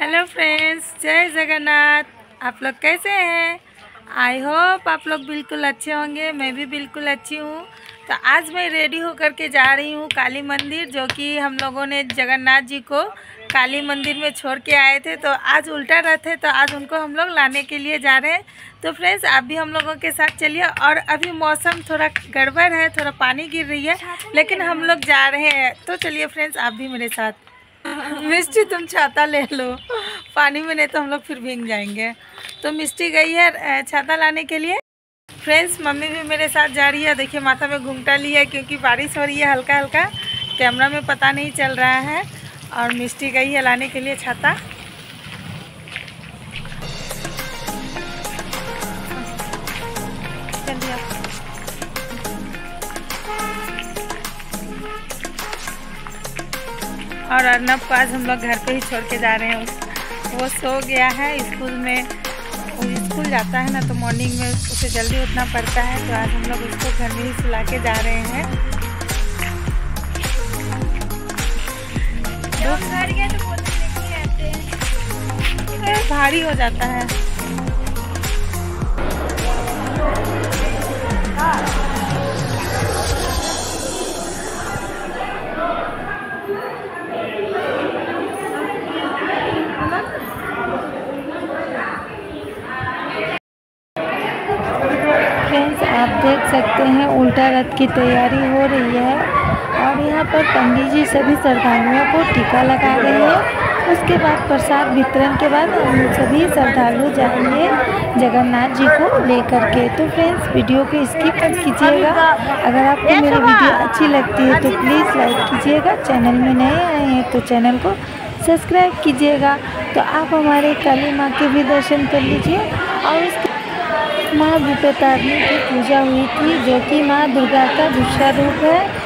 Hello friends जय जगन्नाथ। आप लोग कैसे हैं? आई होप आप लोग बिल्कुल अच्छे होंगे। मैं भी बिल्कुल अच्छी हूँ। तो आज मैं रेडी होकर के जा रही हूँ काली मंदिर, जो कि हम लोगों ने जगन्नाथ जी को काली मंदिर में छोड़ के आए थे। तो आज उल्टा रथ है तो आज उनको हम लोग लाने के लिए जा रहे हैं। तो फ्रेंड्स आप भी हम लोगों के साथ चलिए। और अभी मौसम थोड़ा गड़बड़ है, थोड़ा पानी गिर रही है, लेकिन हम लोग जा रहे हैं। तो चलिए फ्रेंड्स आप भी मेरे साथ मिस्टी, तुम छाता ले लो। पानी में नहीं तो हम लोग फिर भीग जाएँगे। तो मिस्टी गई है छाता लाने के लिए। फ्रेंड्स मम्मी भी मेरे साथ जा रही है। देखिए, माथा में घूमटा लिया है क्योंकि बारिश हो रही है हल्का हल्का कैमरा में पता नहीं चल रहा है। और मिस्टी गई है लाने के लिए छाता। और अर्नब को आज हम लोग घर पे ही छोड़ के जा रहे हैं। वो सो गया है स्कूल में। वो स्कूल जाता है ना तो मॉर्निंग में उसे जल्दी उठना पड़ता है तो आज हम लोग उसको घर में ही सुला के जा रहे हैं। भारी हो जाता है। रथ की तैयारी हो रही है और यहाँ पर पंडित जी सभी श्रद्धालुओं को टीका लगा रहे हैं। उसके बाद प्रसाद वितरण के बाद हम सभी श्रद्धालु जाएँगे जगन्नाथ जी को लेकर के। तो फ्रेंड्स वीडियो को स्किप मत कीजिएगा। अगर आपको मेरी वीडियो अच्छी लगती है तो प्लीज़ लाइक कीजिएगा। चैनल में नए आए हैं तो चैनल को सब्सक्राइब कीजिएगा। तो आप हमारे काली माँ के भी दर्शन कर लीजिए और उसके माँ भूपेतारणी की पूजा हुई थी जो कि माँ दुर्गा का दूसरा रूप है।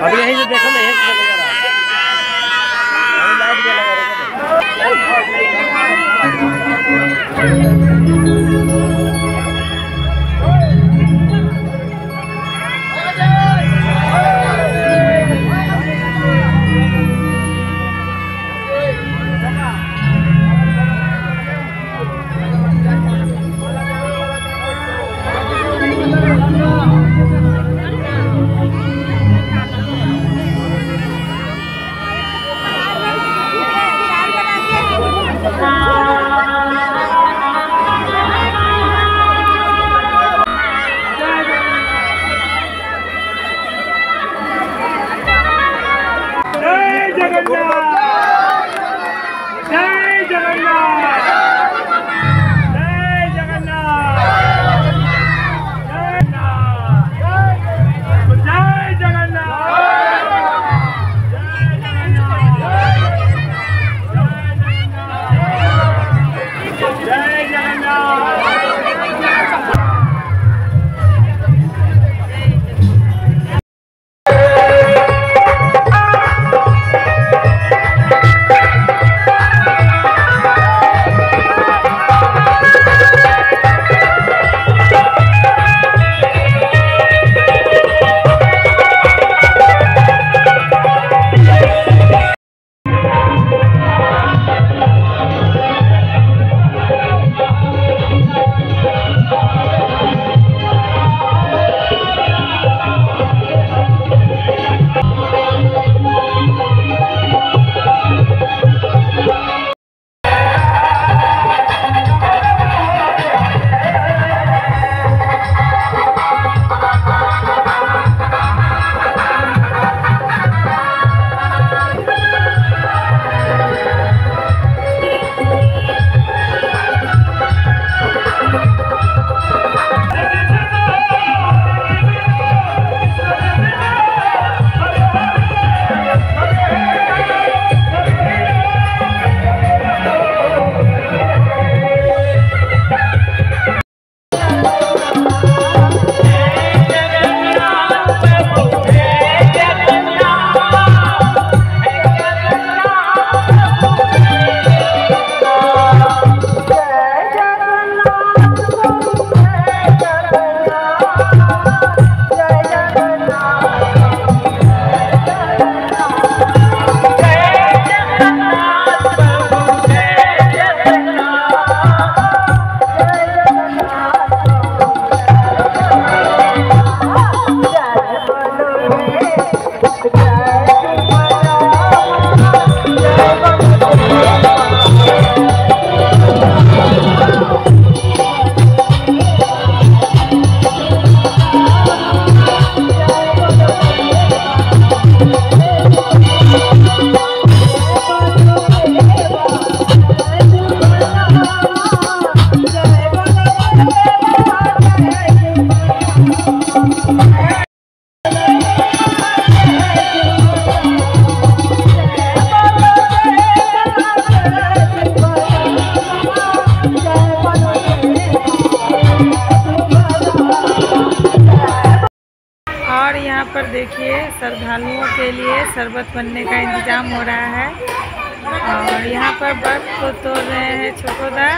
अभी यहीं से देखो ना अभी लाइट पर देखिए, श्रद्धालुओं के लिए शरबत बनने का इंतज़ाम हो रहा है। और यहाँ पर बर्फ़ को तोड़ रहे हैं छोटोदा